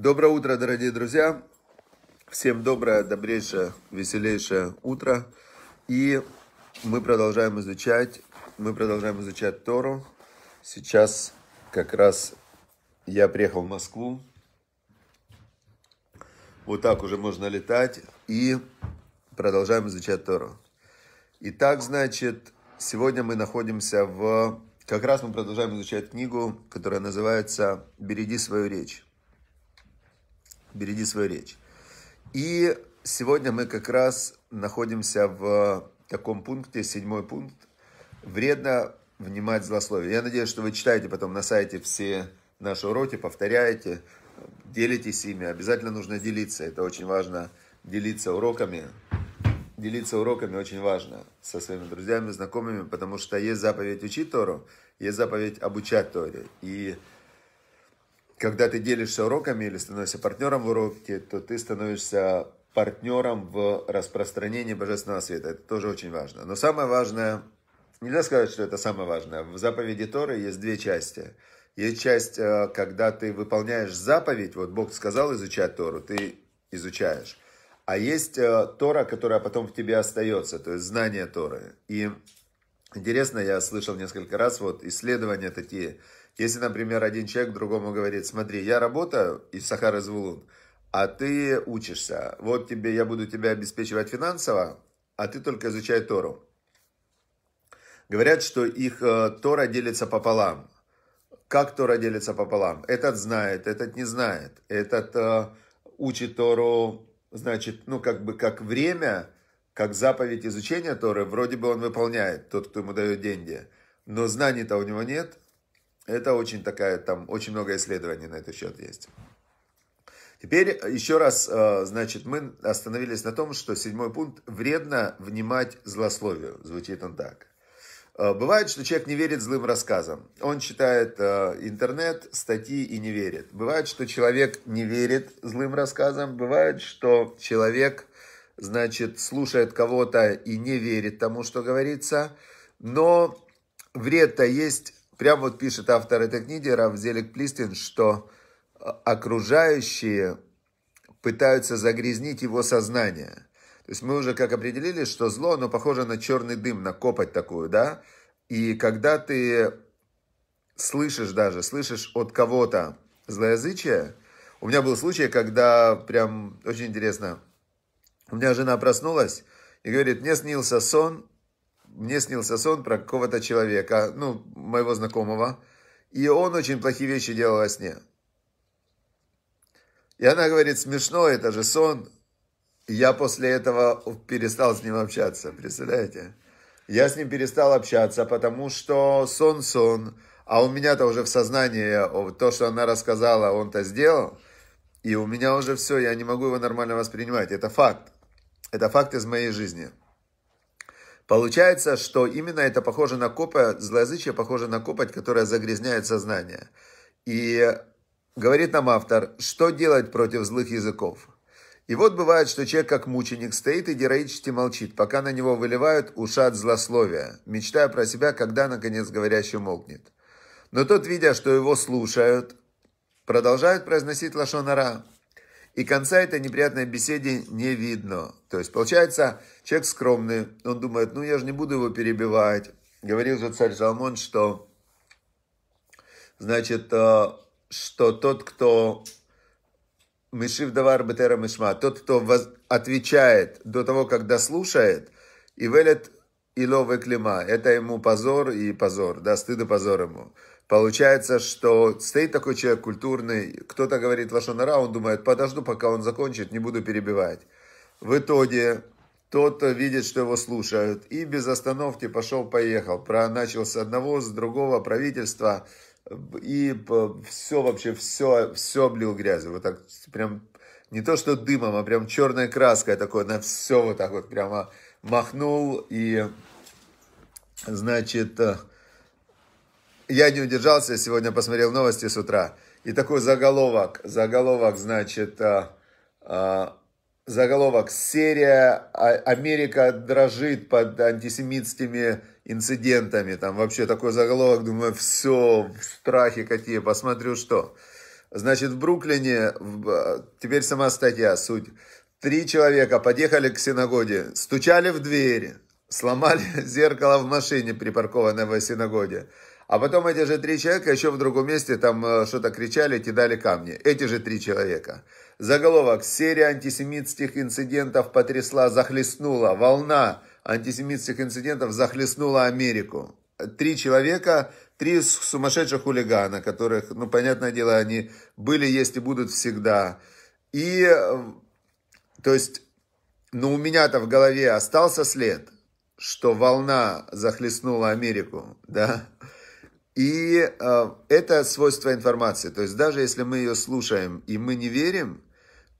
Доброе утро, дорогие друзья. Всем доброе, добрейшее, веселейшее утро. И мы продолжаем изучать, мы продолжаем изучать Тору. Сейчас как раз я приехал в Москву. Вот так уже можно летать. И продолжаем изучать Тору. Итак, значит, сегодня мы находимся в... Как раз мы продолжаем изучать книгу, которая называется «Береги свою речь» береги свою речь. И сегодня мы как раз находимся в таком пункте, седьмой пункт. Вредно внимать злословие. Я надеюсь, что вы читаете потом на сайте все наши уроки, повторяете, делитесь ими. Обязательно нужно делиться. Это очень важно, делиться уроками. Делиться уроками очень важно со своими друзьями, знакомыми, потому что есть заповедь учить Тору, есть заповедь обучать Торе. И когда ты делишься уроками или становишься партнером в уроке, то ты становишься партнером в распространении Божественного Света. Это тоже очень важно. Но самое важное, нельзя сказать, что это самое важное. В заповеди Торы есть две части. Есть часть, э, когда ты выполняешь заповедь, вот Бог сказал изучать Тору, ты изучаешь. А есть э, Тора, которая потом в тебе остается, то есть знание Торы. И интересно, я слышал несколько раз, вот исследования такие – если, например, один человек другому говорит, смотри, я работаю из Сахара Звулун, а ты учишься, вот тебе, я буду тебя обеспечивать финансово, а ты только изучай Тору. Говорят, что их э, Тора делится пополам. Как Тора делится пополам? Этот знает, этот не знает. Этот э, учит Тору, значит, ну, как бы, как время, как заповедь изучения Торы, вроде бы он выполняет, тот, кто ему дает деньги. Но знаний-то у него нет, это очень такая, там очень много исследований на этот счет есть. Теперь еще раз, э, значит, мы остановились на том, что седьмой пункт – вредно внимать злословию. Звучит он так. Э, бывает, что человек не верит злым рассказам. Он читает э, интернет, статьи и не верит. Бывает, что человек не верит злым рассказам. Бывает, что человек, значит, слушает кого-то и не верит тому, что говорится. Но вред-то есть Прямо вот пишет автор этой книги, Равзелик Плистин, что а, окружающие пытаются загрязнить его сознание. То есть мы уже как определили, что зло, оно похоже на черный дым, на копоть такую, да? И когда ты слышишь даже, слышишь от кого-то злоязычие, у меня был случай, когда прям очень интересно, у меня жена проснулась и говорит, мне снился сон, мне снился сон про какого-то человека, ну, моего знакомого, и он очень плохие вещи делал во сне. И она говорит, смешно, это же сон. И я после этого перестал с ним общаться, представляете? Я с ним перестал общаться, потому что сон-сон, а у меня-то уже в сознании то, что она рассказала, он-то сделал, и у меня уже все, я не могу его нормально воспринимать. Это факт. Это факт из моей жизни. Получается, что именно это похоже на копоть, злоязычие похоже на копоть, которая загрязняет сознание. И говорит нам автор, что делать против злых языков. И вот бывает, что человек как мученик стоит и героически молчит, пока на него выливают ушат злословия, мечтая про себя, когда наконец говорящий молкнет. Но тот, видя, что его слушают, продолжает произносить лошонара и конца этой неприятной беседе не видно. То есть, получается, человек скромный, он думает, ну я же не буду его перебивать. Говорил же царь Соломон, что, значит, э, что тот, кто Мишив давар бетера мишма, тот, кто воз... отвечает до того, когда слушает, и велет илове клима, это ему позор и позор, да, стыд и позор ему. Получается, что стоит такой человек культурный, кто-то говорит лошонара, он думает, подожду, пока он закончит, не буду перебивать. В итоге тот видит, что его слушают, и без остановки пошел-поехал. Начал с одного, с другого правительства, и все вообще, все, все облил грязью. Вот так прям, не то что дымом, а прям черной краской такой, на все вот так вот прямо махнул, и, значит, я не удержался, сегодня посмотрел новости с утра. И такой заголовок, заголовок, значит, а, а, заголовок «Серия Америка дрожит под антисемитскими инцидентами». Там вообще такой заголовок, думаю, все, в страхе какие, посмотрю что. Значит, в Бруклине, в, теперь сама статья, суть. Три человека подъехали к синагоге, стучали в двери, сломали зеркало в машине, припаркованной в синагоге. А потом эти же три человека еще в другом месте там э, что-то кричали, кидали камни. Эти же три человека. Заголовок. Серия антисемитских инцидентов потрясла, захлестнула. Волна антисемитских инцидентов захлестнула Америку. Три человека, три сумасшедших хулигана, которых, ну, понятное дело, они были, есть и будут всегда. И, э, то есть, ну, у меня-то в голове остался след, что волна захлестнула Америку, да, и э, это свойство информации. То есть даже если мы ее слушаем и мы не верим,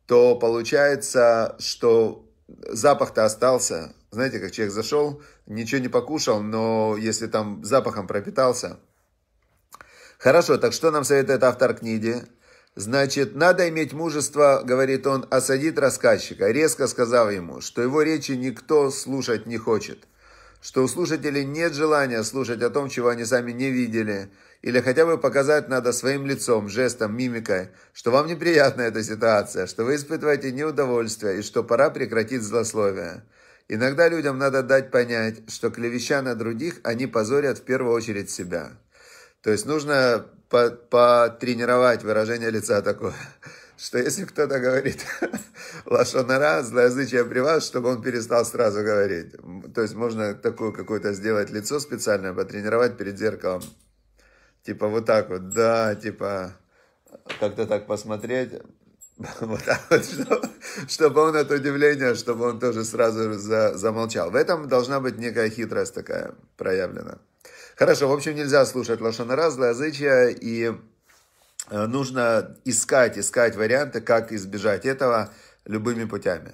то получается, что запах-то остался. Знаете, как человек зашел, ничего не покушал, но если там запахом пропитался. Хорошо, так что нам советует автор книги? Значит, надо иметь мужество, говорит он, осадить рассказчика, резко сказав ему, что его речи никто слушать не хочет что у слушателей нет желания слушать о том, чего они сами не видели, или хотя бы показать надо своим лицом, жестом, мимикой, что вам неприятна эта ситуация, что вы испытываете неудовольствие и что пора прекратить злословие. Иногда людям надо дать понять, что клевеща на других, они позорят в первую очередь себя. То есть нужно потренировать выражение лица такое что если кто-то говорит лошонара, злоязычие при вас, чтобы он перестал сразу говорить. То есть можно такое какое-то сделать лицо специальное, потренировать перед зеркалом. Типа вот так вот, да, типа как-то так посмотреть. Вот так вот, чтобы, он от удивления, чтобы он тоже сразу за, замолчал. В этом должна быть некая хитрость такая проявлена. Хорошо, в общем, нельзя слушать лошонара, злоязычие и нужно искать, искать варианты, как избежать этого любыми путями.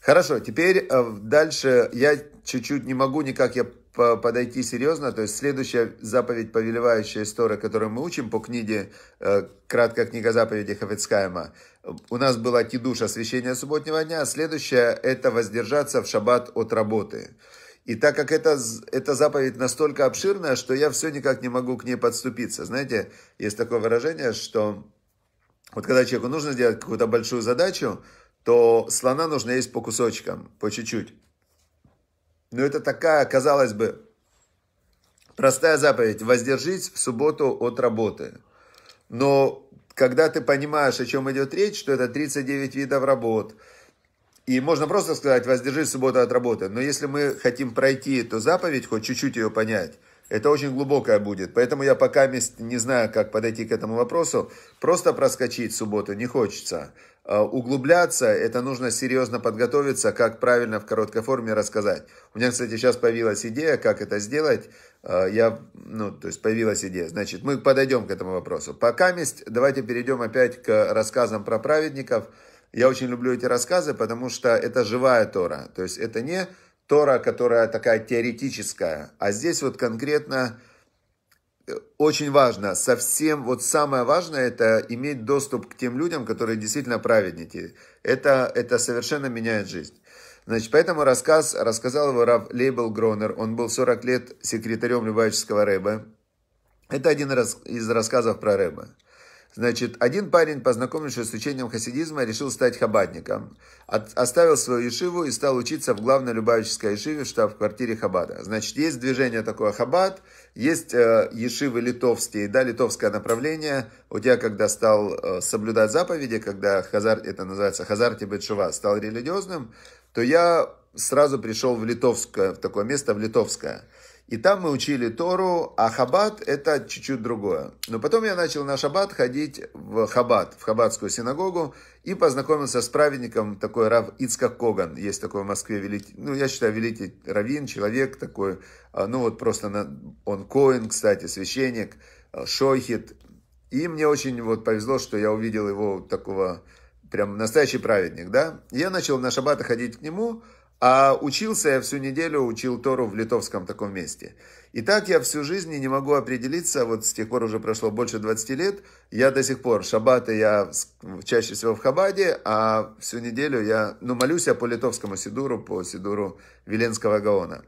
Хорошо, теперь э, дальше я чуть-чуть не могу никак я подойти серьезно, то есть следующая заповедь, повелевающая история, которую мы учим по книге э, «Краткая книга заповедей Хафецкайма», у нас была тидуш освящение субботнего дня, а следующая – это воздержаться в шаббат от работы. И так как это, эта заповедь настолько обширная, что я все никак не могу к ней подступиться. Знаете, есть такое выражение, что вот когда человеку нужно сделать какую-то большую задачу, то слона нужно есть по кусочкам, по чуть-чуть. Но это такая, казалось бы, простая заповедь. Воздержись в субботу от работы. Но когда ты понимаешь, о чем идет речь, что это 39 видов работ – и можно просто сказать, воздержись в субботу от работы. Но если мы хотим пройти эту заповедь, хоть чуть-чуть ее понять, это очень глубокая будет. Поэтому я пока не знаю, как подойти к этому вопросу. Просто проскочить субботу не хочется. А, углубляться, это нужно серьезно подготовиться, как правильно в короткой форме рассказать. У меня, кстати, сейчас появилась идея, как это сделать. А, я, ну, то есть появилась идея. Значит, мы подойдем к этому вопросу. Пока месть, давайте перейдем опять к рассказам про праведников – я очень люблю эти рассказы, потому что это живая Тора. То есть это не Тора, которая такая теоретическая, а здесь вот конкретно э, очень важно, совсем, вот самое важное, это иметь доступ к тем людям, которые действительно праведники. Это, это совершенно меняет жизнь. Значит, поэтому рассказ, рассказал его Рав Лейбл Гронер, он был 40 лет секретарем Любавического Рэба. Это один из рассказов про Рэба. Значит, один парень, познакомившись с учением хасидизма, решил стать хабадником. От, оставил свою ешиву и стал учиться в главной любавической ешиве в штаб-квартире Хабада. Значит, есть движение такое Хабад, есть э, ешивы литовские, да, литовское направление. У тебя, когда стал э, соблюдать заповеди, когда Хазар, это называется Хазар Тибетшува, стал религиозным, то я сразу пришел в литовское, в такое место, в литовское. И там мы учили Тору, а Хаббат это чуть-чуть другое. Но потом я начал на Шаббат ходить в Хаббат, в Хаббатскую синагогу, и познакомился с праведником, такой Рав Ицкак Коган, есть такой в Москве великий, ну, я считаю, великий раввин, человек такой, а, ну, вот просто на, он Коин, кстати, священник, а, Шойхит. И мне очень вот повезло, что я увидел его такого, прям настоящий праведник, да. Я начал на Шаббат ходить к нему, а учился я всю неделю, учил Тору в литовском таком месте. И так я всю жизнь не могу определиться, вот с тех пор уже прошло больше 20 лет, я до сих пор, шаббаты я чаще всего в Хабаде, а всю неделю я, ну, молюсь я по литовскому сидуру, по сидуру Веленского Гаона.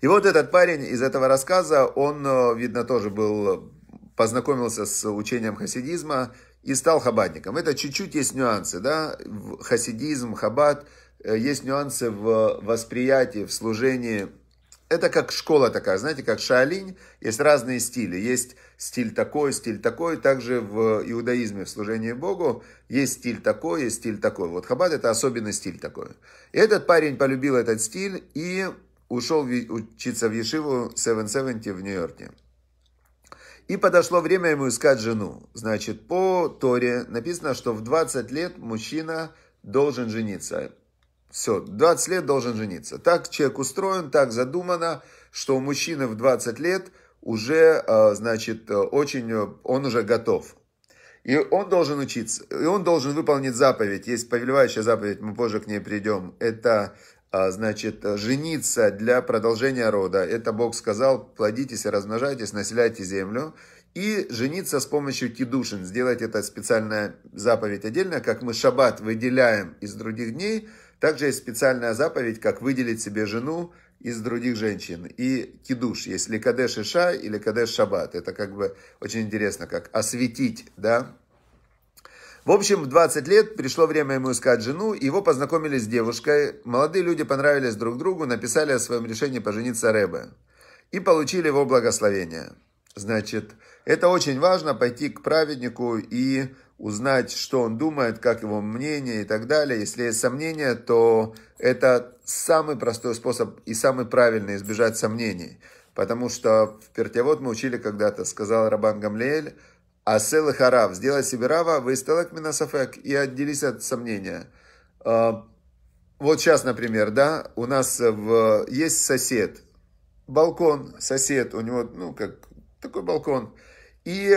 И вот этот парень из этого рассказа, он, э, видно, тоже был познакомился с учением хасидизма и стал хабадником. Это чуть-чуть есть нюансы, да, хасидизм, хабад, есть нюансы в восприятии, в служении. Это как школа такая, знаете, как шаолинь, есть разные стили. Есть стиль такой, стиль такой. Также в иудаизме, в служении Богу, есть стиль такой, есть стиль такой. Вот хабад это особенный стиль такой. И этот парень полюбил этот стиль и ушел учиться в Ешиву 770 в Нью-Йорке. И подошло время ему искать жену. Значит, по Торе написано, что в 20 лет мужчина должен жениться. Все, 20 лет должен жениться. Так человек устроен, так задумано, что у мужчины в 20 лет уже, а, значит, очень, он уже готов. И он должен учиться, и он должен выполнить заповедь. Есть повелевающая заповедь, мы позже к ней придем. Это значит, жениться для продолжения рода. Это Бог сказал, плодитесь и размножайтесь, населяйте землю. И жениться с помощью кидушин, сделать это специальная заповедь отдельно, как мы шаббат выделяем из других дней, также есть специальная заповедь, как выделить себе жену из других женщин. И кидуш, есть ли кадеш иша или кадеш шаббат. Это как бы очень интересно, как осветить, да, в общем, в 20 лет пришло время ему искать жену, его познакомили с девушкой. Молодые люди понравились друг другу, написали о своем решении пожениться Рэбе. И получили его благословение. Значит, это очень важно, пойти к праведнику и узнать, что он думает, как его мнение и так далее. Если есть сомнения, то это самый простой способ и самый правильный избежать сомнений. Потому что в Пертявод мы учили когда-то, сказал Рабан Гамлеэль, Асел и харав, сделай себе рава, выистелек минасафек, и отделись от сомнения. А, вот сейчас, например, да, у нас в, есть сосед, балкон, сосед, у него, ну, как такой балкон, и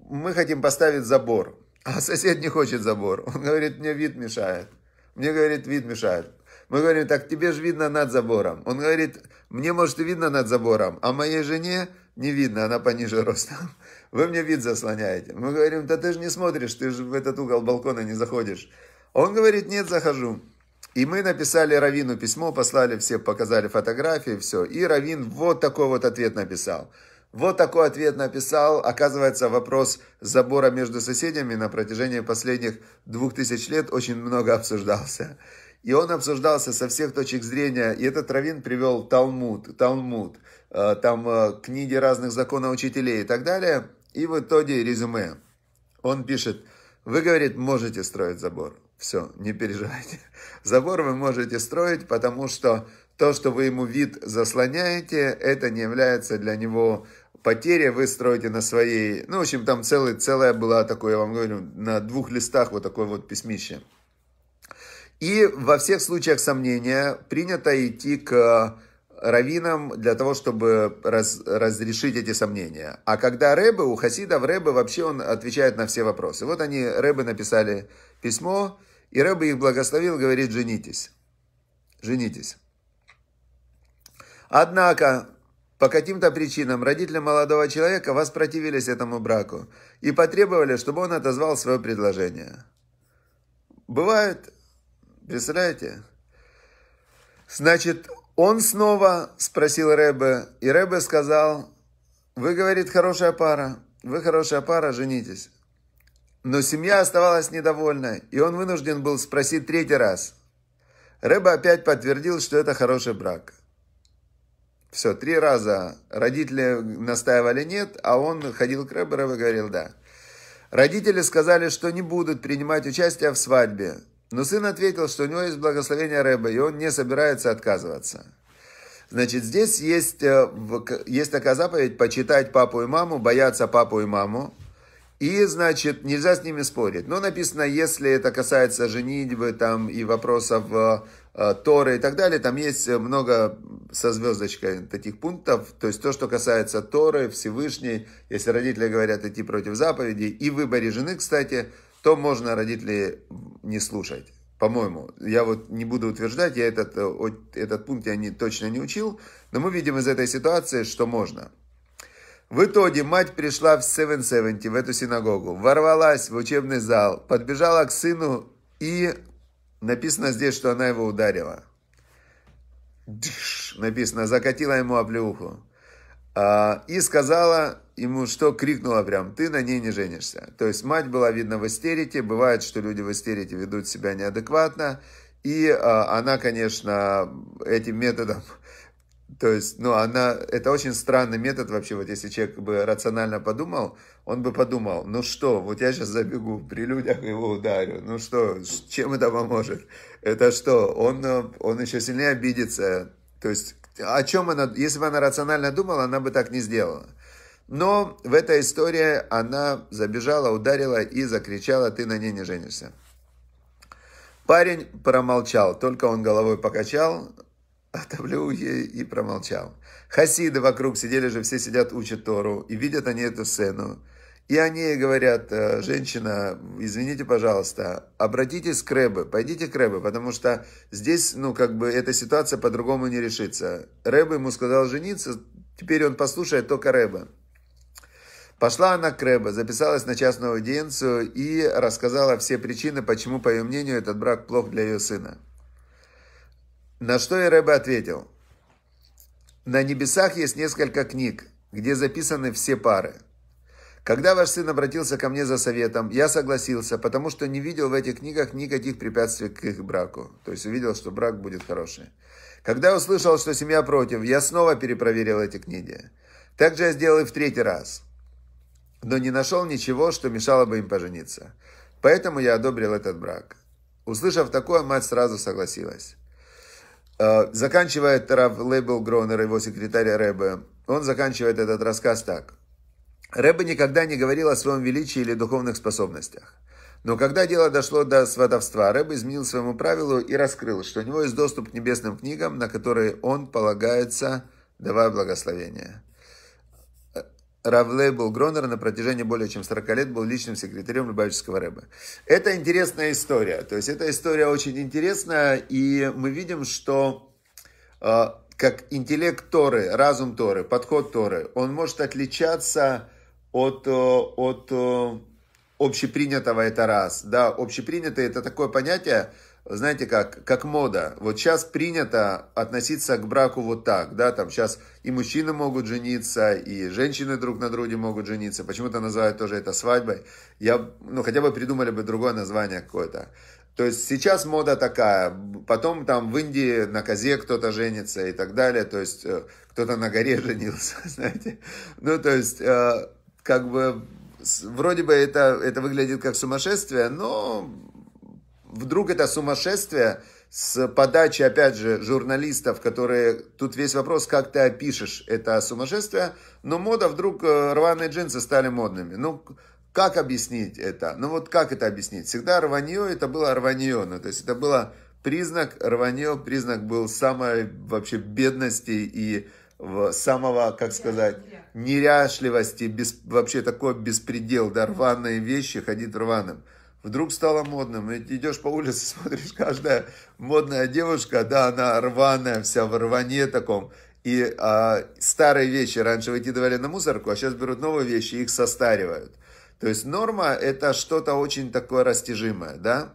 мы хотим поставить забор, а сосед не хочет забор. Он говорит, мне вид мешает. Мне, говорит, вид мешает. Мы говорим, так тебе же видно над забором. Он говорит, мне, может, и видно над забором, а моей жене не видно, она пониже ростом. Вы мне вид заслоняете. Мы говорим, да ты же не смотришь, ты же в этот угол балкона не заходишь. Он говорит, нет, захожу. И мы написали Равину письмо, послали все, показали фотографии, все. И Равин вот такой вот ответ написал. Вот такой ответ написал. Оказывается, вопрос забора между соседями на протяжении последних двух тысяч лет очень много обсуждался. И он обсуждался со всех точек зрения. И этот Равин привел Талмуд, Талмуд, э, там э, книги разных законов учителей и так далее. И в итоге резюме. Он пишет, вы, говорит, можете строить забор. Все, не переживайте. Забор вы можете строить, потому что то, что вы ему вид заслоняете, это не является для него потерей. Вы строите на своей... Ну, в общем, там целый, целая была такое, я вам говорю, на двух листах вот такое вот письмище. И во всех случаях сомнения принято идти к раввинам для того, чтобы раз, разрешить эти сомнения. А когда Рэбе, у хасидов Рэбе вообще он отвечает на все вопросы. Вот они, Рэбе написали письмо, и Рэбе их благословил, говорит, женитесь. Женитесь. Однако, по каким-то причинам родители молодого человека воспротивились этому браку и потребовали, чтобы он отозвал свое предложение. Бывает, представляете? Значит, он снова спросил Рэбе, и Рэбе сказал, вы, говорит, хорошая пара, вы хорошая пара, женитесь. Но семья оставалась недовольна, и он вынужден был спросить третий раз. Рэбе опять подтвердил, что это хороший брак. Все, три раза родители настаивали нет, а он ходил к Рэбе, Рэбе говорил да. Родители сказали, что не будут принимать участие в свадьбе, но сын ответил, что у него есть благословение Рэба, и он не собирается отказываться. Значит, здесь есть, э, есть такая заповедь почитать папу и маму, бояться папу и маму. И, значит, нельзя с ними спорить. Но написано, если это касается женитьбы там, и вопросов э, Торы и так далее, там есть много со звездочкой таких пунктов. То есть то, что касается Торы, Всевышней, если родители говорят идти против заповедей, и выборе жены, кстати, то можно родителей не слушать. По-моему, я вот не буду утверждать, я этот, э, этот пункт я не, точно не учил, но мы видим из этой ситуации, что можно. В итоге мать пришла в 770, в эту синагогу, ворвалась в учебный зал, подбежала к сыну и написано здесь, что она его ударила. Дыш, написано, закатила ему оплеуху. А, и сказала, ему что крикнула прям, ты на ней не женишься. То есть мать была, видно, в истерике, бывает, что люди в истерике ведут себя неадекватно, и а, она, конечно, этим методом, то есть, ну, она, это очень странный метод вообще, вот если человек бы рационально подумал, он бы подумал, ну что, вот я сейчас забегу при людях его ударю, ну что, чем это поможет? Это что, он, он еще сильнее обидится, то есть, о чем она, если бы она рационально думала, она бы так не сделала. Но в этой истории она забежала, ударила и закричала, ты на ней не женишься. Парень промолчал, только он головой покачал, отовлю ей и промолчал. Хасиды вокруг сидели же, все сидят, учат Тору, и видят они эту сцену. И они говорят, «Э, женщина, извините, пожалуйста, обратитесь к Рэбе, пойдите к Рэбе, потому что здесь, ну, как бы, эта ситуация по-другому не решится. Рэбе ему сказал жениться, теперь он послушает только Рэбе. Пошла она к Рэбе, записалась на частную аудиенцию и рассказала все причины, почему, по ее мнению, этот брак плох для ее сына. На что и Рэбе ответил. На небесах есть несколько книг, где записаны все пары – когда ваш сын обратился ко мне за советом, я согласился, потому что не видел в этих книгах никаких препятствий к их браку. То есть увидел, что брак будет хороший. Когда услышал, что семья против, я снова перепроверил эти книги. Так же я сделал и в третий раз. Но не нашел ничего, что мешало бы им пожениться. Поэтому я одобрил этот брак. Услышав такое, мать сразу согласилась. Э, заканчивает Рав Лейбл Гронер, его секретарь Рэбе, он заканчивает этот рассказ так. Рэбе никогда не говорил о своем величии или духовных способностях. Но когда дело дошло до сватовства, Рэбе изменил своему правилу и раскрыл, что у него есть доступ к небесным книгам, на которые он полагается, давая благословение. Равлей был Гронер на протяжении более чем 40 лет был личным секретарем Любавического Рэба. Это интересная история. То есть эта история очень интересная, и мы видим, что э, как интеллект Торы, разум Торы, подход Торы, он может отличаться от, э, от э, общепринятого это раз. Да, общепринятое это такое понятие, знаете, как, как мода. Вот сейчас принято относиться к браку вот так, да, там сейчас и мужчины могут жениться, и женщины друг на друге могут жениться. Почему-то называют тоже это свадьбой. Я, ну, хотя бы придумали бы другое название какое-то. То есть сейчас мода такая, потом там в Индии на козе кто-то женится и так далее, то есть э, кто-то на горе женился, знаете. Ну, то есть как бы вроде бы это, это выглядит как сумасшествие, но вдруг это сумасшествие с подачи, опять же, журналистов, которые... Тут весь вопрос, как ты опишешь это сумасшествие, но мода вдруг, э, рваные джинсы стали модными. Ну, как объяснить это? Ну, вот как это объяснить? Всегда рванье, это было рванье, ну, то есть это было признак, рванье, признак был самой вообще бедности и самого, как сказать, неряшливости, без, вообще такой беспредел, да, рваные вещи, ходить рваным. Вдруг стало модным. И идешь по улице, смотришь, каждая модная девушка, да, она рваная, вся в рване таком. И а, старые вещи раньше выкидывали на мусорку, а сейчас берут новые вещи и их состаривают. То есть норма это что-то очень такое растяжимое, да.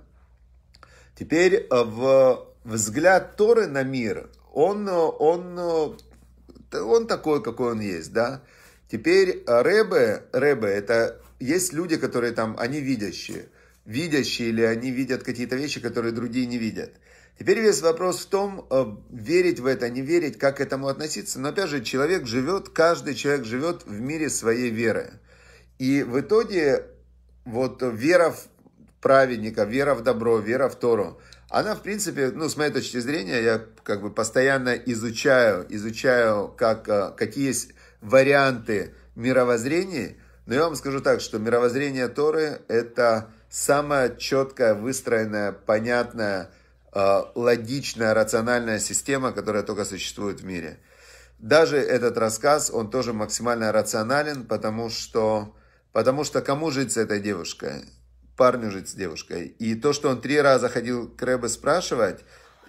Теперь а, в взгляд Торы на мир, он, он он такой, какой он есть, да. Теперь э, Рэбе, Рэбе, это есть люди, которые там, они видящие. Видящие или они видят какие-то вещи, которые другие не видят. Теперь весь вопрос в том, э, верить в это, не верить, как к этому относиться. Но опять же, человек живет, каждый человек живет в мире своей веры. И в итоге вот вера в праведника, вера в добро, вера в Тору, она, в принципе, ну, с моей точки зрения, я как бы постоянно изучаю, изучаю, как, э, какие есть варианты мировоззрений, но я вам скажу так, что мировоззрение Торы – это самая четкая, выстроенная, понятная, э, логичная, рациональная система, которая только существует в мире. Даже этот рассказ, он тоже максимально рационален, потому что, потому что кому жить с этой девушкой? парню жить с девушкой. И то, что он три раза ходил к Рэбе спрашивать,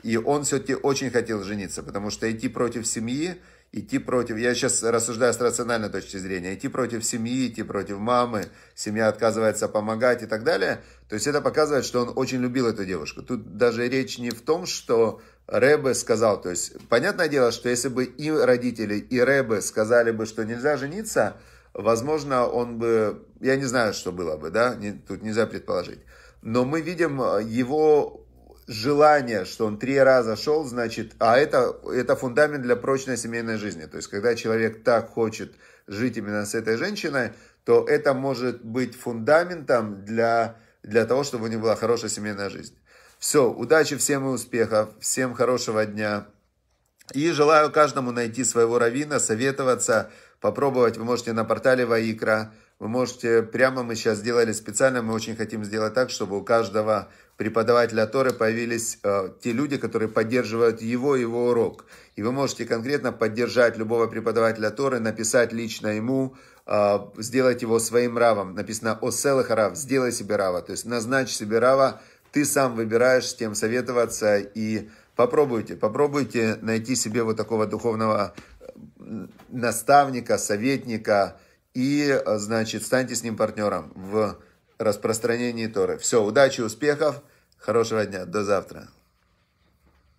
и он все-таки очень хотел жениться, потому что идти против семьи, идти против, я сейчас рассуждаю с рациональной точки зрения, идти против семьи, идти против мамы, семья отказывается помогать и так далее, то есть это показывает, что он очень любил эту девушку. Тут даже речь не в том, что Рэбе сказал, то есть понятное дело, что если бы и родители, и Рэбе сказали бы, что нельзя жениться, возможно, он бы, я не знаю, что было бы, да, тут нельзя предположить. Но мы видим его желание, что он три раза шел, значит, а это, это фундамент для прочной семейной жизни. То есть, когда человек так хочет жить именно с этой женщиной, то это может быть фундаментом для, для того, чтобы у них была хорошая семейная жизнь. Все, удачи всем и успехов, всем хорошего дня. И желаю каждому найти своего равина, советоваться, попробовать. Вы можете на портале Ваикра, вы можете, прямо мы сейчас сделали специально, мы очень хотим сделать так, чтобы у каждого преподавателя Торы появились э, те люди, которые поддерживают его, его урок. И вы можете конкретно поддержать любого преподавателя Торы, написать лично ему, э, сделать его своим равом. Написано «Оселых рав», «Сделай себе рава», то есть назначь себе рава, ты сам выбираешь, с кем советоваться и попробуйте, попробуйте найти себе вот такого духовного э, наставника, советника и, э, значит, станьте с ним партнером в распространении Торы. Все, удачи, успехов, хорошего дня, до завтра.